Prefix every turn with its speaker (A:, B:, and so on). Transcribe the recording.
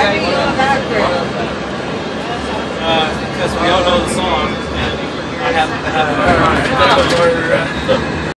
A: Why do you?
B: Because uh, we all know the song, and I happen to have it.